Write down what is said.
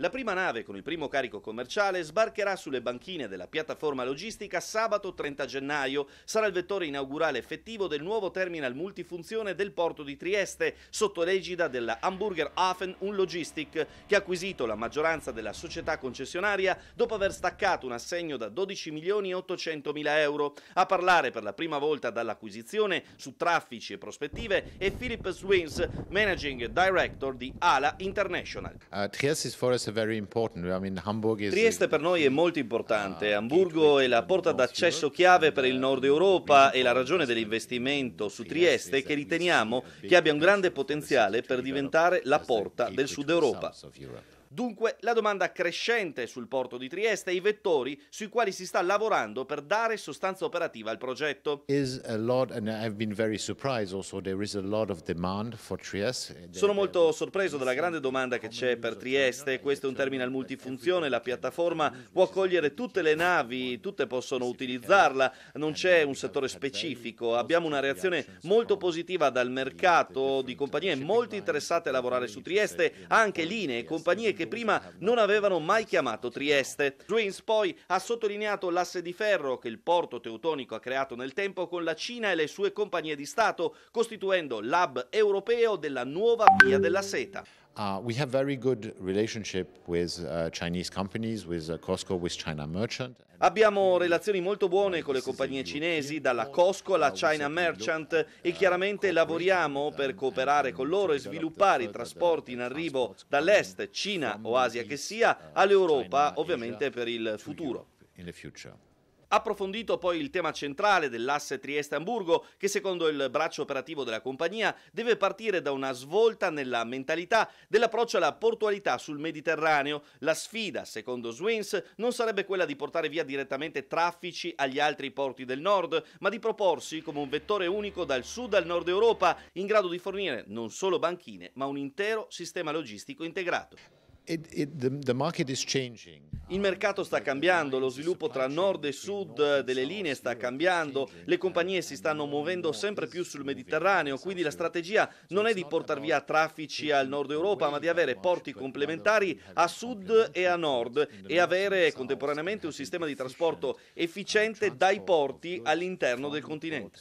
La prima nave con il primo carico commerciale sbarcherà sulle banchine della piattaforma logistica sabato 30 gennaio. Sarà il vettore inaugurale effettivo del nuovo terminal multifunzione del porto di Trieste, sotto l'egida della Hamburger Hafen Un Logistic, che ha acquisito la maggioranza della società concessionaria dopo aver staccato un assegno da 12 milioni e 800 mila euro. A parlare per la prima volta dall'acquisizione su traffici e prospettive è Philip Swins, Managing Director di ALA International. Uh, Trieste is for us Trieste per noi è molto importante. Hamburgo è la porta d'accesso chiave per il nord Europa e la ragione dell'investimento su Trieste è che riteniamo che abbia un grande potenziale per diventare la porta del sud Europa. Dunque la domanda crescente sul porto di Trieste e i vettori sui quali si sta lavorando per dare sostanza operativa al progetto. Sono molto sorpreso della grande domanda che c'è per Trieste. Questo è un terminal multifunzione, la piattaforma può accogliere tutte le navi, tutte possono utilizzarla, non c'è un settore specifico. Abbiamo una reazione molto positiva dal mercato di compagnie molto interessate a lavorare su Trieste, anche linee e compagnie che prima non avevano mai chiamato Trieste. Twins poi ha sottolineato l'asse di ferro che il porto teutonico ha creato nel tempo con la Cina e le sue compagnie di Stato, costituendo l'hub europeo della nuova via della seta. Uh, we have very good relationship with uh, Chinese companies, with uh, Costco, with China Merchant. Abbiamo relazioni molto buone con le compagnie cinesi, dalla Costco alla China Merchant e chiaramente lavoriamo per cooperare con loro e sviluppare i trasporti in arrivo dall'est, Cina o Asia che sia, all'Europa, ovviamente per il futuro. Approfondito poi il tema centrale dell'asse Trieste-Amburgo, che secondo il braccio operativo della compagnia deve partire da una svolta nella mentalità dell'approccio alla portualità sul Mediterraneo. La sfida, secondo Swins, non sarebbe quella di portare via direttamente traffici agli altri porti del nord, ma di proporsi come un vettore unico dal sud al nord Europa, in grado di fornire non solo banchine, ma un intero sistema logistico integrato. It, it, the, the il mercato sta cambiando, lo sviluppo tra nord e sud delle linee sta cambiando, le compagnie si stanno muovendo sempre più sul Mediterraneo, quindi la strategia non è di portare via traffici al nord Europa, ma di avere porti complementari a sud e a nord e avere contemporaneamente un sistema di trasporto efficiente dai porti all'interno del continente.